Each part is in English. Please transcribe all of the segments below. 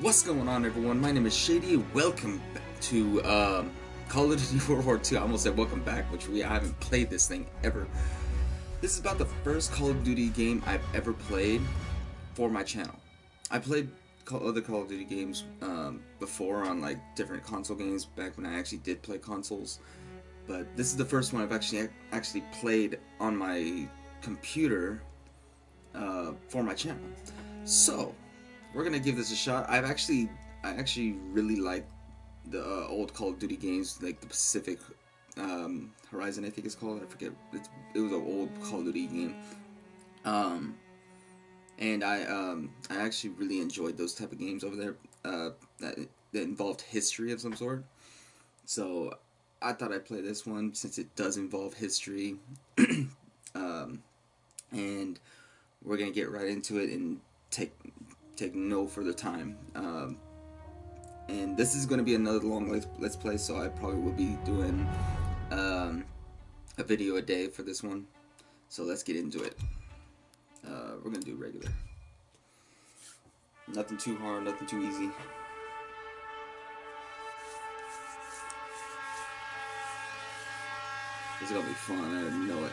What's going on, everyone? My name is Shady. Welcome to um, Call of Duty World War II. I almost said welcome back, which we I haven't played this thing ever. This is about the first Call of Duty game I've ever played for my channel. I played other Call of Duty games um, before on like different console games back when I actually did play consoles, but this is the first one I've actually actually played on my computer uh, for my channel. So we're gonna give this a shot. I've actually I actually really like the uh, old Call of Duty games, like the Pacific um, Horizon, I think it's called. I forget. It's, it was an old Call of Duty game. Um, and I um, I actually really enjoyed those type of games over there uh, that that involved history of some sort. So I thought I'd play this one since it does involve history. um, and we're gonna get right into it and take take no further time. Um, and this is gonna be another long let's, let's play, so I probably will be doing um, a video a day for this one. So let's get into it. Uh, we're gonna do regular. Nothing too hard, nothing too easy. This is gonna be fun, I know it.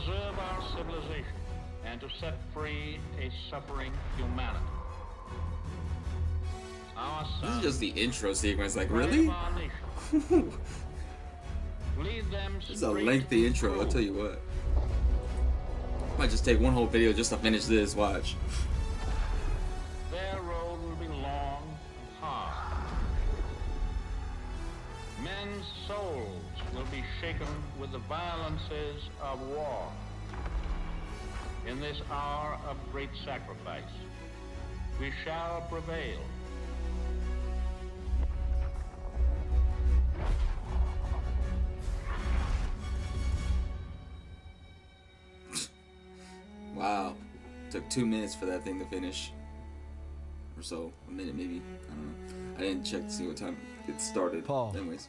Preserve our civilization and to set free a suffering humanity. This is just the intro sequence, like, really? our. Lead them This is a lengthy intro, I'll tell you what. I Might just take one whole video just to finish this, watch. Their road will be long and hard. Men's souls will be shaken with the violences of war. In this hour of great sacrifice, we shall prevail. Wow. Took two minutes for that thing to finish. Or so. A minute, maybe. I don't know. I didn't check to see what time it started. Paul. Anyways.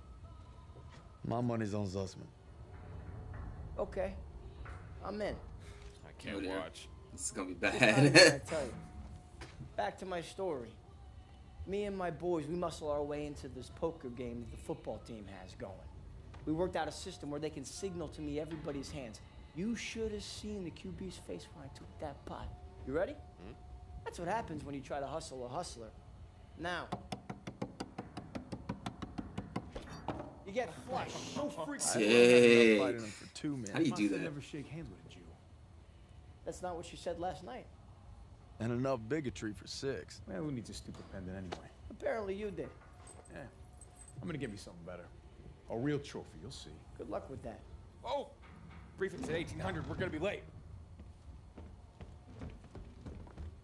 My money's on Zussman. Okay, I'm in. I can't dear. watch. This is gonna be This time, what can I bad. tell you. Back to my story. Me and my boys, we muscle our way into this poker game that the football team has going. We worked out a system where they can signal to me everybody's hands. You should have seen the QB's face when I took that pot. You ready? Hmm? That's what happens when you try to hustle a hustler. Now. You get flushed so frequently. Sick. Fighting him for two minutes. How do you do Must that? never shake hands with a Jew. That's not what you said last night. And enough bigotry for six. Man, who needs a stupid pendant anyway? Apparently you did. Yeah. I'm gonna give me something better. A real trophy, you'll see. Good luck with that. Oh! Briefing's at 1800. We're gonna be late.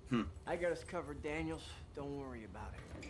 Hmm. I got us covered, Daniels. Don't worry about it.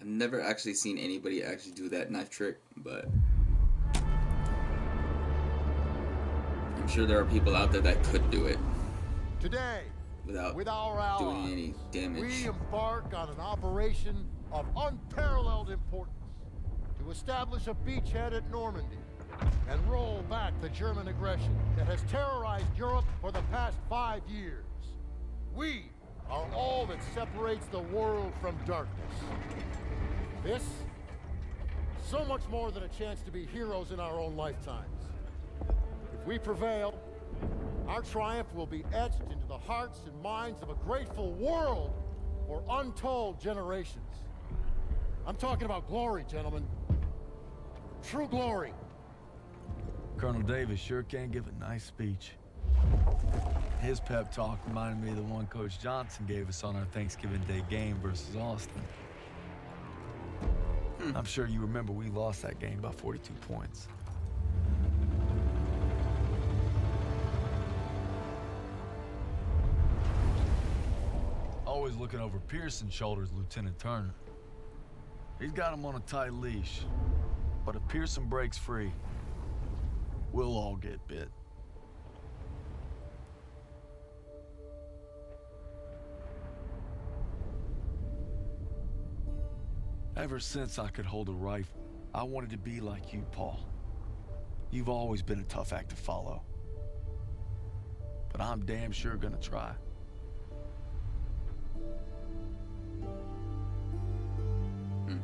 I've never actually seen anybody actually do that knife trick, but I'm sure there are people out there that could do it Today, without with our allies, doing any damage. we embark on an operation of unparalleled importance to establish a beachhead at Normandy and roll back the German aggression that has terrorized Europe for the past five years. We are all that separates the world from darkness. This, so much more than a chance to be heroes in our own lifetimes. If we prevail, our triumph will be etched into the hearts and minds of a grateful world for untold generations. I'm talking about glory, gentlemen. True glory. Colonel Davis sure can give a nice speech. His pep talk reminded me of the one Coach Johnson gave us on our Thanksgiving Day game versus Austin. Hmm. I'm sure you remember we lost that game by 42 points. Always looking over Pierson's shoulders, Lieutenant Turner. He's got him on a tight leash. But if Pearson breaks free, we'll all get bit. Ever since I could hold a rifle, I wanted to be like you, Paul. You've always been a tough act to follow. But I'm damn sure gonna try. Hmm.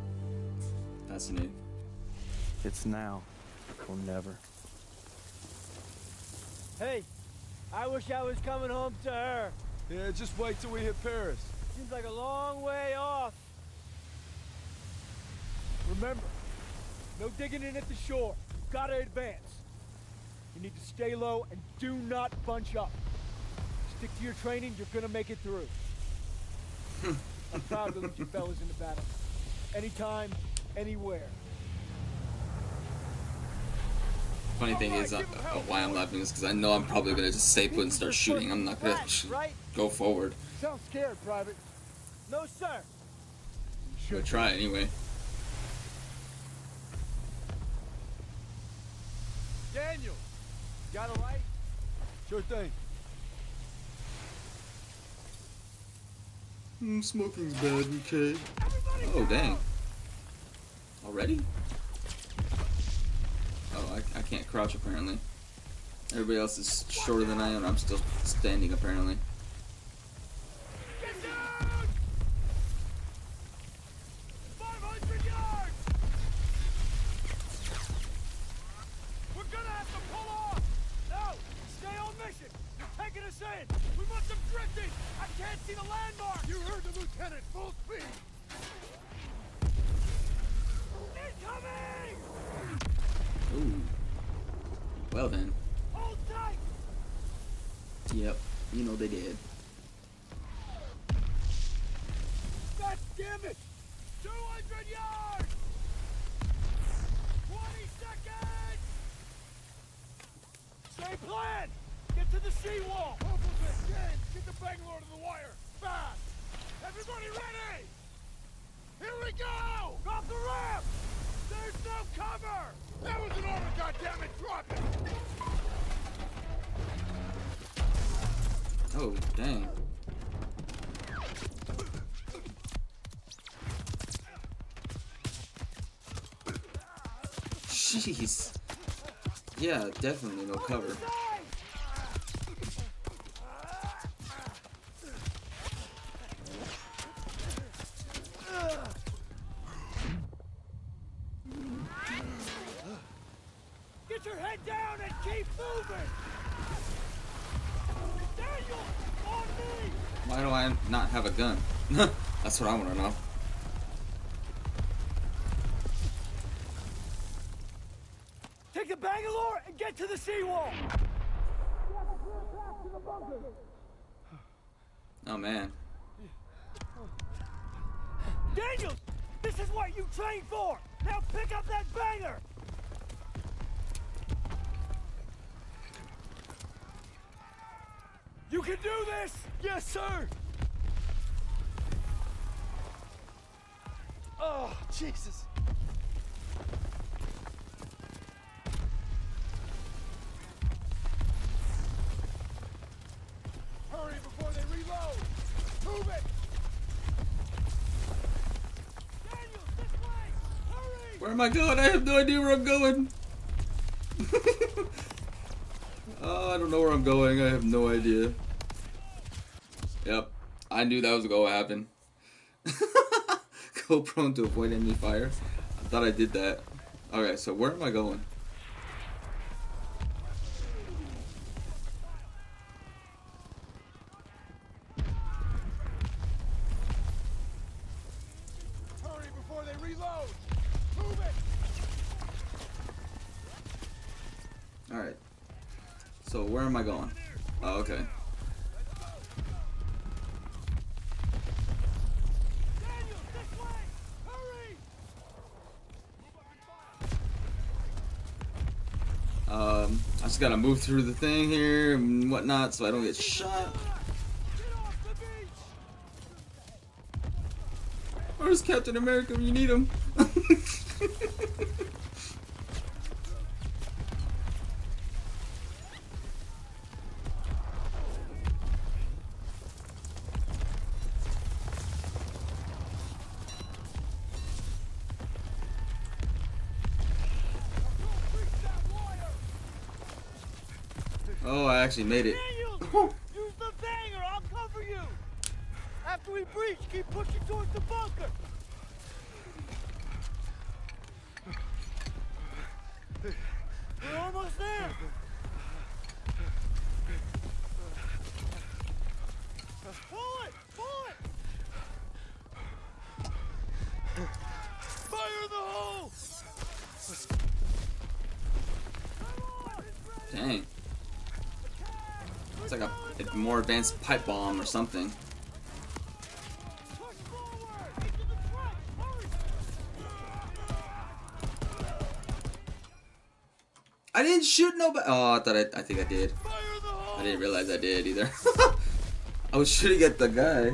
Fascinating. It's now or never. Hey, I wish I was coming home to her. Yeah, just wait till we hit Paris. Seems like a long way off. Remember, no digging in at the shore. You've gotta advance. You need to stay low and do not bunch up. Stick to your training, you're gonna make it through. I'm proud to lead you fellas into battle. Anytime, anywhere. Funny thing is, uh, why I'm laughing is because I know I'm probably gonna just stay put and start shooting. I'm not gonna actually go forward. Sound scared, Private. No, sir. I'll try anyway. Daniel, got a light? Sure thing. Mm, smoking's bad, okay. Oh, dang. Already? Oh, I, I can't crouch apparently. Everybody else is shorter than I am. I'm still standing apparently. Oh, dang. Jeez. Yeah, definitely no cover. That's what I want to know. Take the Bangalore and get to the seawall! Oh man. Daniels, this is what you trained for! Now pick up that banger! You can do this! Yes, sir! Jesus! Hurry before they reload! Move it! Daniels, this way! Hurry! Where am I going? I have no idea where I'm going. oh, I don't know where I'm going. I have no idea. Yep. I knew that was going to happen. Go prone to avoid enemy fire. I thought I did that. Okay, so where am I going? Gotta move through the thing here and whatnot so I don't get shot. Where's Captain America you need him? Oh, I actually made it. Daniels! Use the banger! I'll cover you! After we breach, keep pushing towards the bunker! We're almost there! Pull it! Pull it! Fire in the hole! Dang. It's like a, a more advanced pipe bomb or something. I didn't shoot nobody. Oh, I thought I, I think I did. I didn't realize I did either. I was shooting at the guy.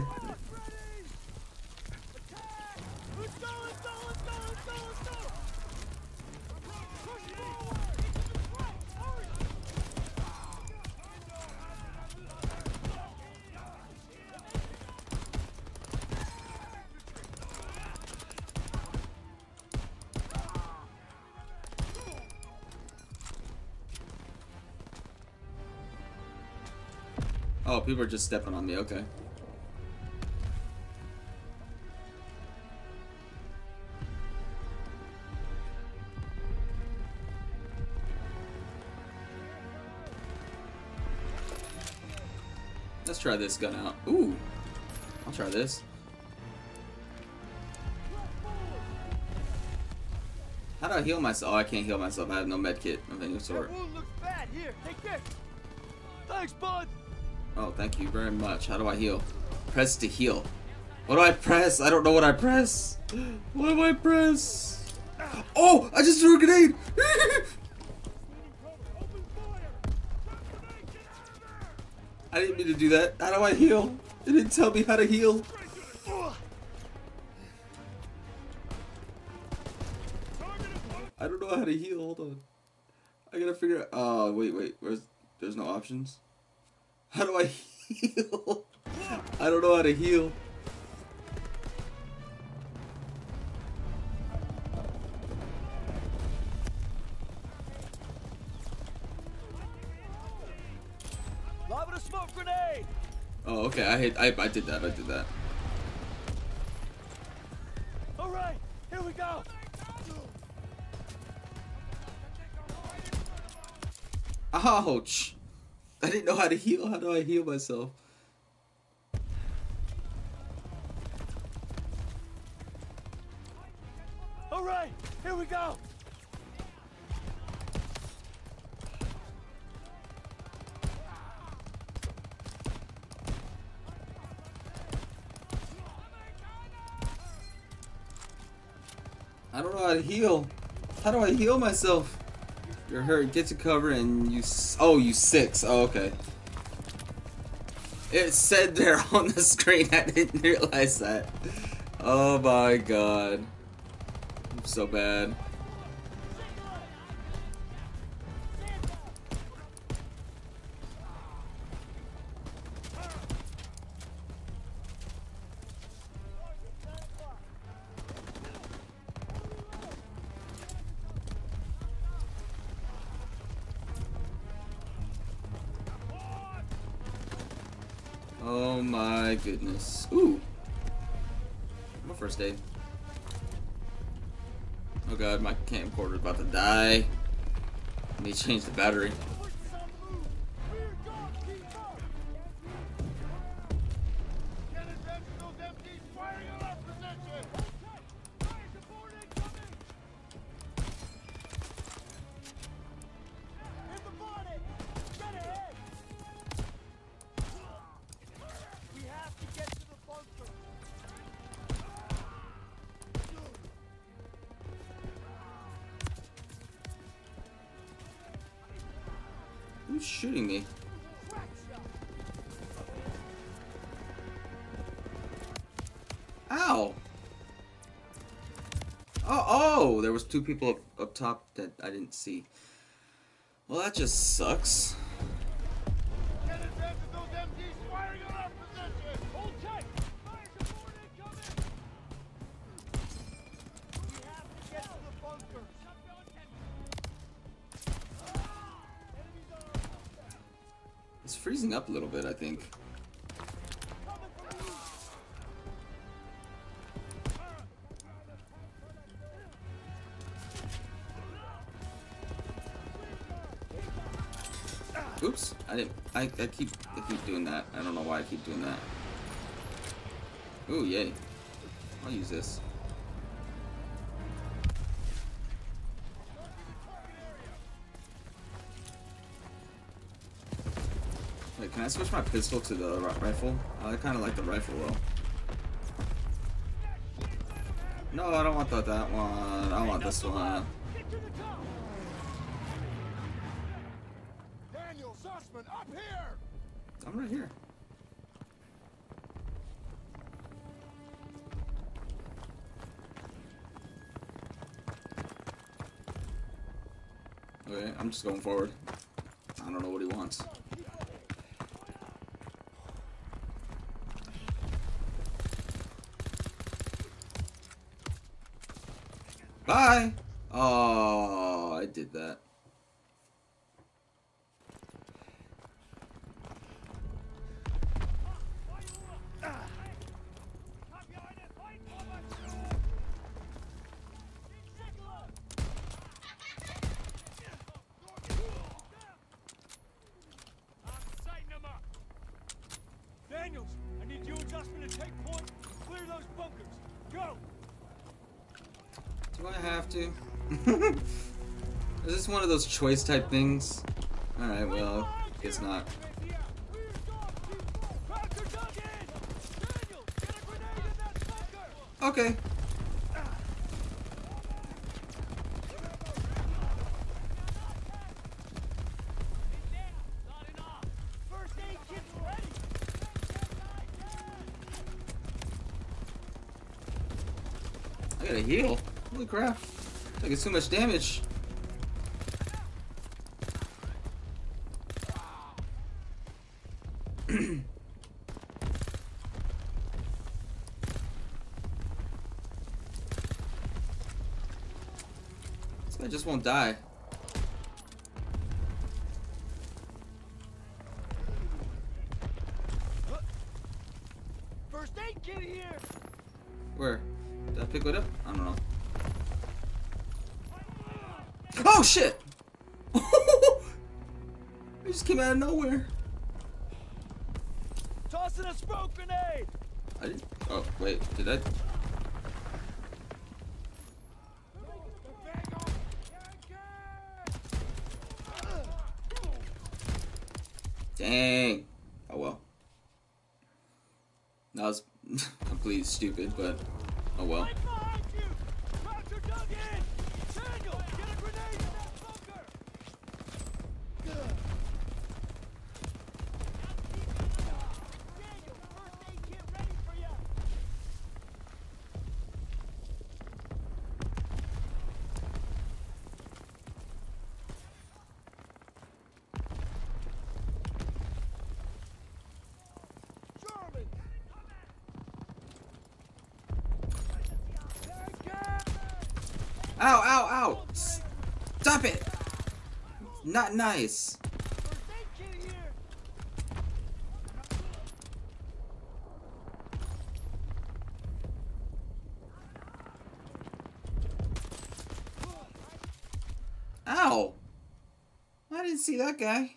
Oh, people are just stepping on me. Okay. Let's try this gun out. Ooh. I'll try this. How do I heal myself? Oh, I can't heal myself. I have no med kit of any sort. That wound looks bad. Here, take this. Thanks, bud. Oh, thank you very much. How do I heal? Press to heal. What do I press? I don't know what I press. What do I press? Oh, I just threw a grenade. I didn't mean to do that. How do I heal? It didn't tell me how to heal. I don't know how to heal. Hold on. I gotta figure out. Oh, wait, wait. Where's? There's no options. How do I heal? I don't know how to heal. Lava smoke grenade. Oh, okay. I, hit, I I did that. I did that. All right, here we go. Ouch. I didn't know how to heal. How do I heal myself? All right, here we go. I don't know how to heal. How do I heal myself? You're hurt. Get to cover and you. Oh, you six. Oh, okay. It said there on the screen. I didn't realize that. Oh my god. I'm so bad. Goodness. Ooh. My first aid. Oh god, my camcorder's about to die. Let me change the battery. Oh, oh! There was two people up, up top that I didn't see. Well, that just sucks. It's freezing up a little bit, I think. I. I, keep I keep doing that. I don't know why I keep doing that. Ooh, yay! I'll use this. Wait, can I switch my pistol to the rifle? I kind of like the rifle though. No, I don't want that, that one. I want this one. Get to the top. Daniel Zussman, up here! I'm right here. Okay, I'm just going forward. I don't know what he wants. To? Is this one of those choice type things? Alright, well, guess not. A. Okay. I gotta heal. Holy crap. Taking too much damage. guy just won't die. Came out of nowhere. Tossing a smoke grenade. I didn't. Oh wait, did I? Dang. Oh well. That was completely stupid, but oh well. Right behind you. Croucher dug in. Daniel, get a grenade in that bunker. Daniel, first aid kit ready for you. German. Ow! Ow! Ow! Stop it! Not nice. Ow! I didn't see that guy.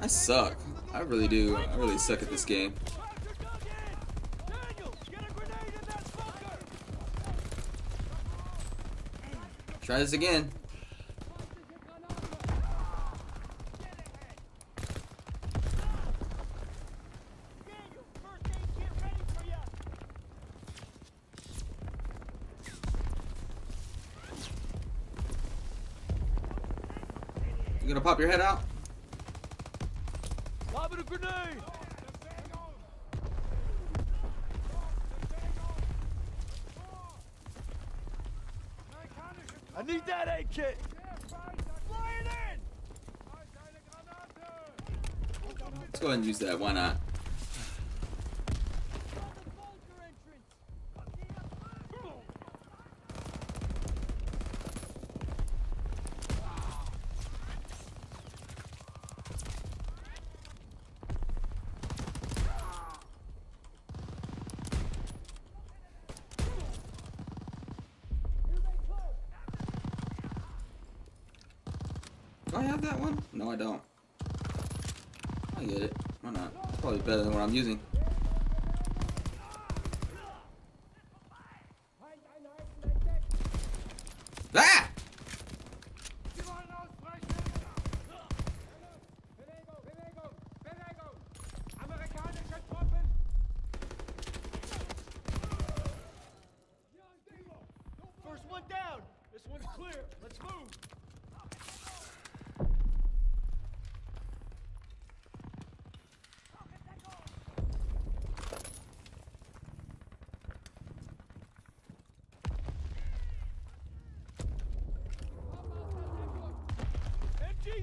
I suck. I really do. I really suck at this game. Croucher dug in. Daniel, get a grenade in that bunker. Try this again. You gonna pop your head out? Lobbing a grenade. I need that aid kit. Let's go ahead and use that. Why not? Do I have that one? No, I don't. I get it. Why not? It's probably better than what I'm using. Ah! First one down. This one's clear. Let's move.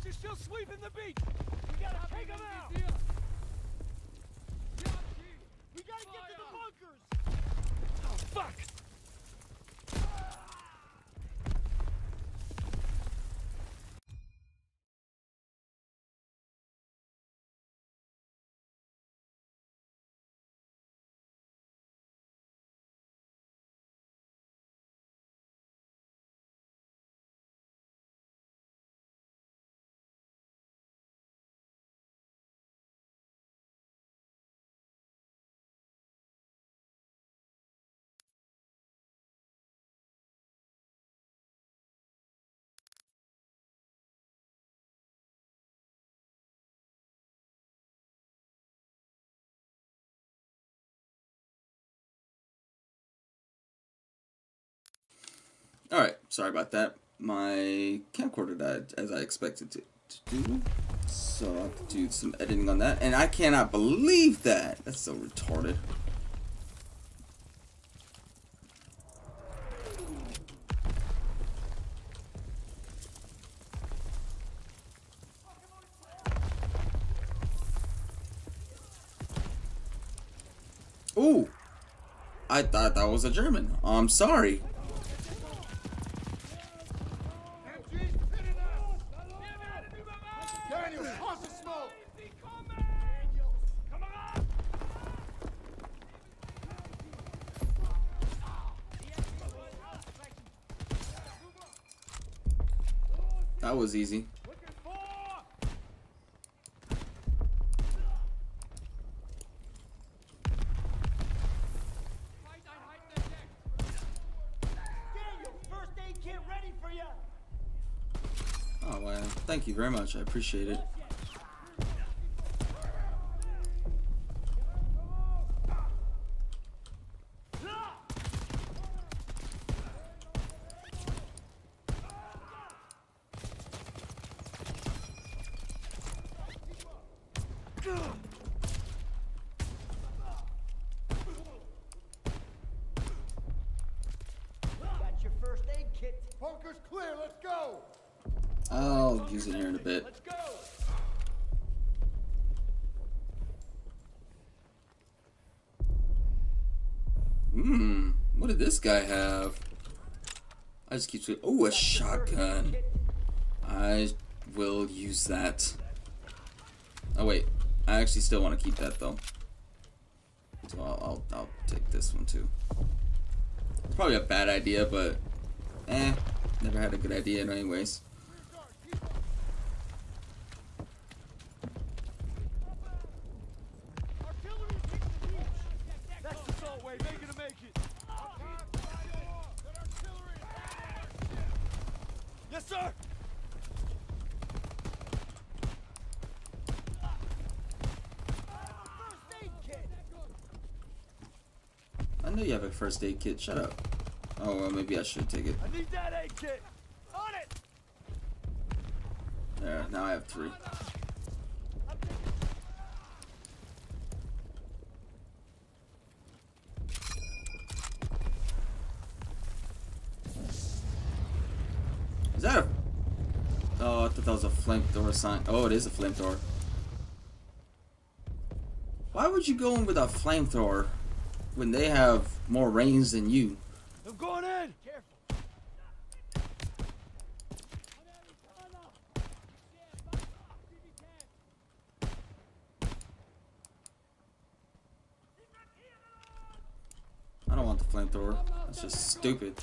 MGs are still sweeping the beach. We gotta take them out. Alright, sorry about that. My camcorder died as I expected it to do. So I have to do some editing on that. And I cannot believe that! That's so retarded. Ooh! I thought that was a German. I'm sorry. Daniel, toss the smoke! That was easy. Oh wow, thank you very much. I appreciate it. Got your first aid kit. Bunker's clear, let's go! I'll use it here in a bit. Let's go. Hmm, what did this guy have? I just keep saying, oh, a shotgun. I will use that. Oh wait, I actually still want to keep that though. So I'll, I'll, I'll take this one too. It's probably a bad idea, but eh, never had a good idea anyways. That's the salt way. Make it to make it. Yes, sir. I know you have a first aid kit. Shut up. Oh well, maybe I should take it. I need that aid kit. On it. There, now I have three. Is that a... Oh, I thought that was a flamethrower sign. Oh, it is a flamethrower. Why would you go in with a flamethrower when they have more range than you? I'm going in. I don't want the flamethrower. That's just stupid.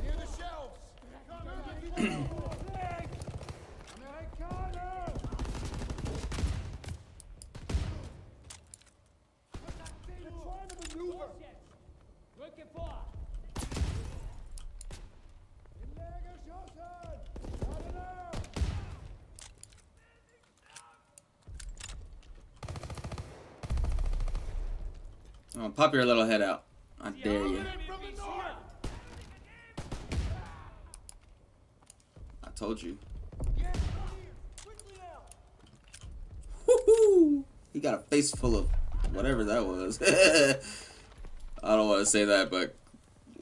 Near the shelves! Oh, pop your little head out. I dare you. I told you. Woohoo! He got a face full of whatever that was. I don't want to say that, but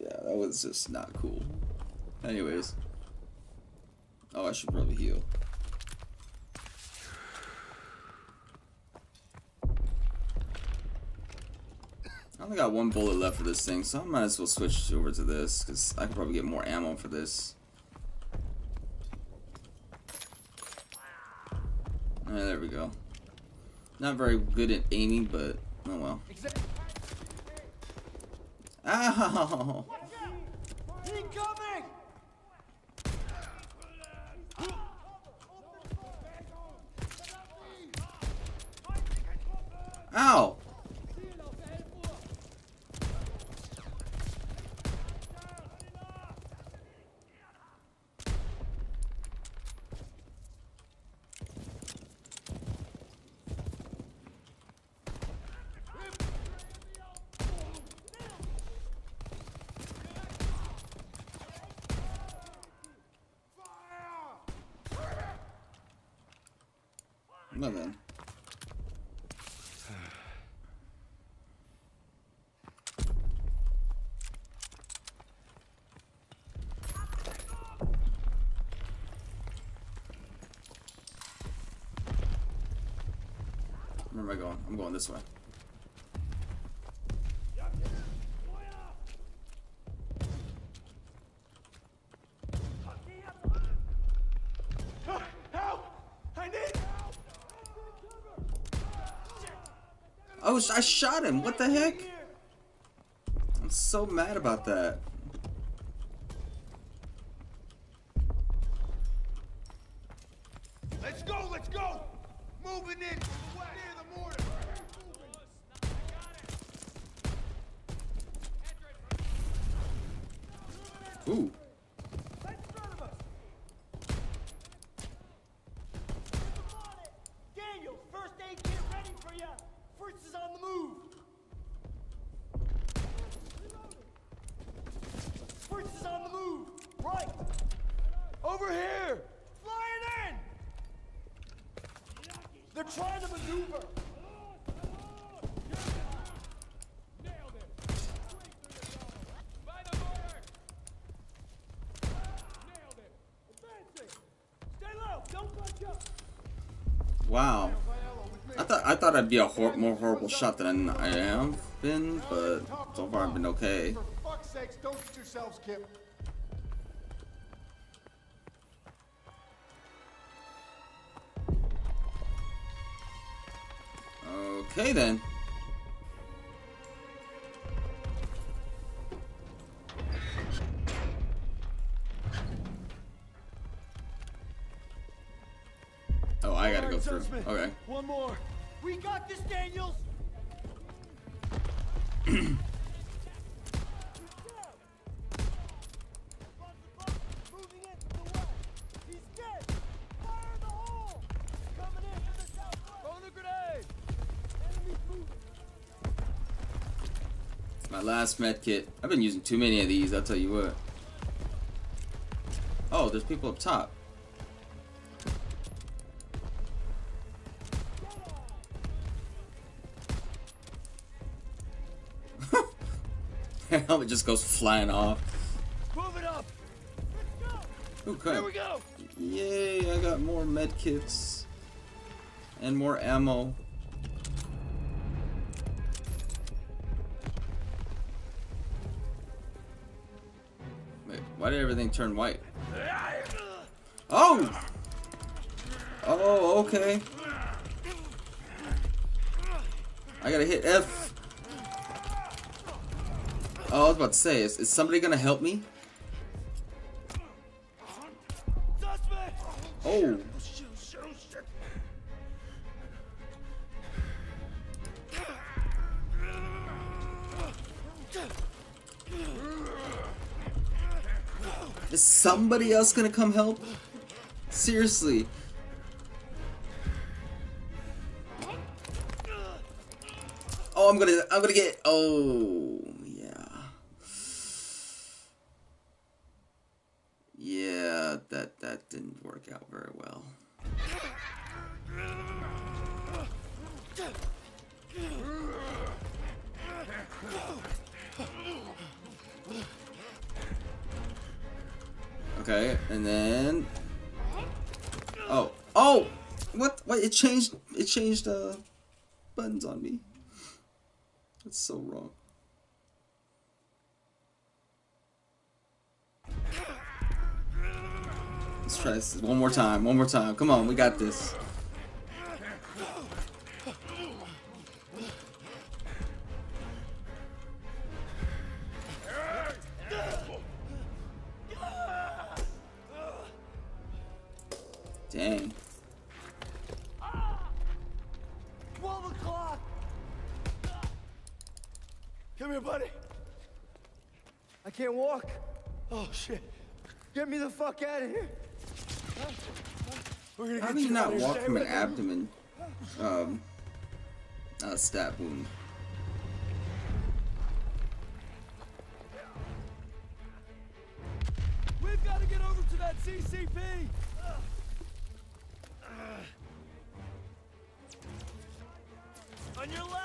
yeah, that was just not cool. Anyways. Oh, I should probably heal. Only got one bullet left for this thing, so I might as well switch over to this, because I can probably get more ammo for this. Alright, there we go. Not very good at aiming, but oh well. Ow! Incoming! Ow! Then. Where am I going? I'm going this way. Help! I need help! Oh, sh- I shot him. What the heck? I'm so mad about that. Trying to maneuver. Stay low. Don't bunch up. Wow. I thought I thought I'd be a hor more horrible shot than I am been, but so far I've been okay. For fuck's sakes, don't get yourselves killed. Then. Last med kit. I've been using too many of these, I'll tell you what. Oh, there's people up top. Helmet just goes flying off. Move it up. Okay. Here we go. Yay, I got more med kits. And more ammo. Why did everything turn white? Oh! Oh, okay. I gotta hit F. Oh, I was about to say, is, is somebody gonna help me? Oh. Is somebody else gonna come help? Seriously. Oh, I'm gonna, I'm gonna get, oh, yeah. Yeah, that, that didn't work out very well. Okay, and then, oh, oh, what, what, it changed, it changed, uh, buttons on me. That's so wrong. Let's try this one more time. One more time. Come on, we got this. The fuck out of here. We're gonna How get do you you not out of here. walk from an abdomen, um, uh, stab wound? We've got to get over to that CCP. On your left.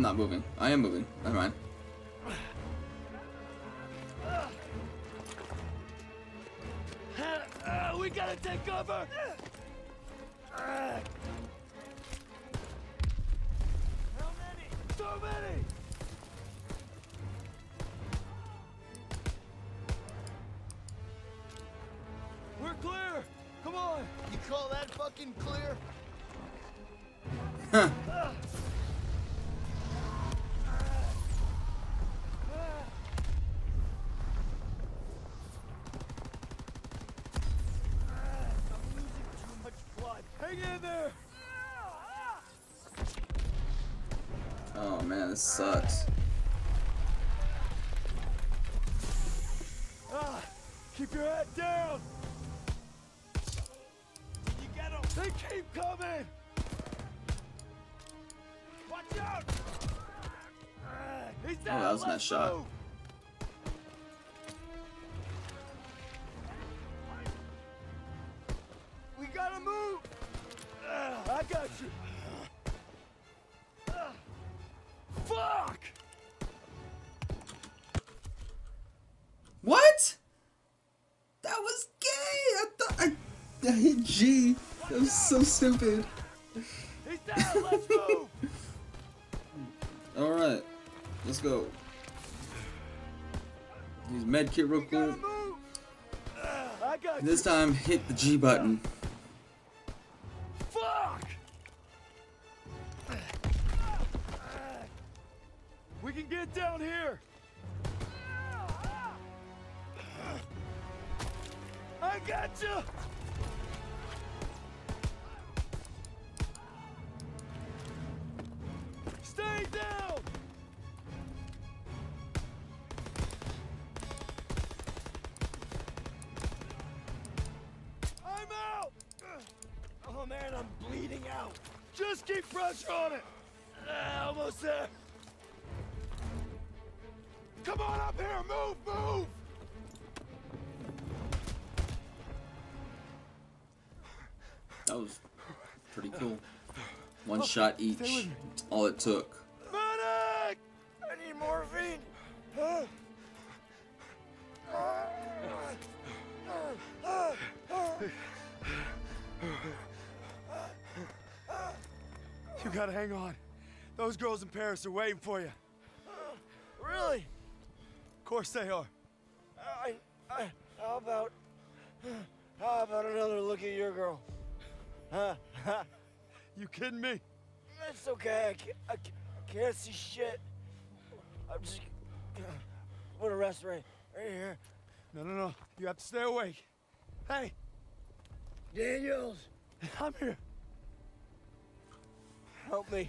I'm not moving. I am moving. Never mind. This sucks. Ah, keep your head down. You get 'em. They keep coming. Watch out. He's Oh, that was a nice shot. move. We gotta move. Ah, I got you. Fuck. What? That was gay. I thought I, I hit G. That was so stupid. Down. Let's move. All right, let's go. Use medkit real quick. Move. I got This time, hit the G button. Oh man, I'm bleeding out. Just keep pressure on it. Ah, almost there. Come on up here, move, move. That was pretty cool. One shot each. All it took. Those girls in Paris are waiting for you. Really? Of course they are. I, I, how about, how about another look at your girl? Huh? you kidding me? It's okay. I can't, I can't, see shit. I'm just. Gonna rest right, right here. No, no, no. You have to stay awake. Hey. Daniels. I'm here. Help me.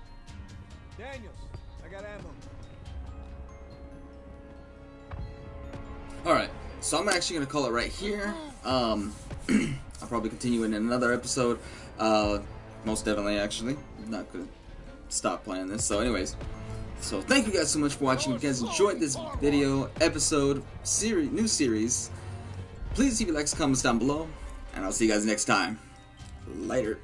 Daniels, I got ammo. All right, so I'm actually gonna call it right here. Um, I'll probably continue in another episode. Uh, most definitely, actually. I'm not gonna stop playing this. So, anyways, so thank you guys so much for watching. If you guys enjoyed this video, episode, series, new series, please leave your likes, comments down below, and I'll see you guys next time. Later.